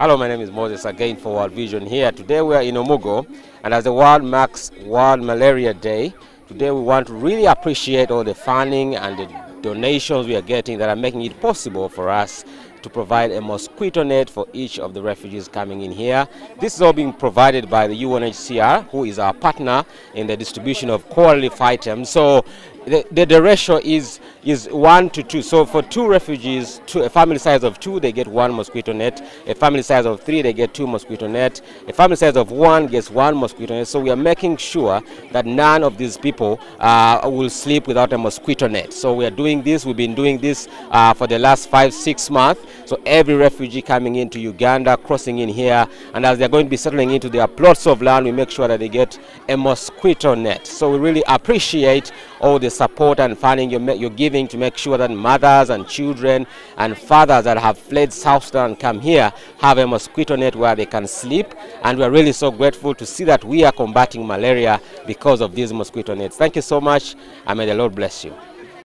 Hello, my name is Moses again for World Vision here. Today we are in Omugo and as the world marks World Malaria Day, today we want to really appreciate all the funding and the donations we are getting that are making it possible for us to provide a mosquito net for each of the refugees coming in here. This is all being provided by the UNHCR, who is our partner in the distribution of quality items. So the, the, the, ratio is is one to two. So for two refugees, two, a family size of two, they get one mosquito net. A family size of three, they get two mosquito net. A family size of one gets one mosquito net. So we are making sure that none of these people uh, will sleep without a mosquito net. So we are doing this. We've been doing this uh, for the last five, six months. So every refugee coming into Uganda, crossing in here, and as they're going to be settling into their plots of land, we make sure that they get a mosquito net. So we really appreciate all the support and funding you're, you're, giving to make sure that mothers and children and fathers that have fled South Sudan and come here have a mosquito net where they can sleep. And we're really so grateful to see that we are combating malaria because of these mosquito nets. Thank you so much, and may the Lord bless you.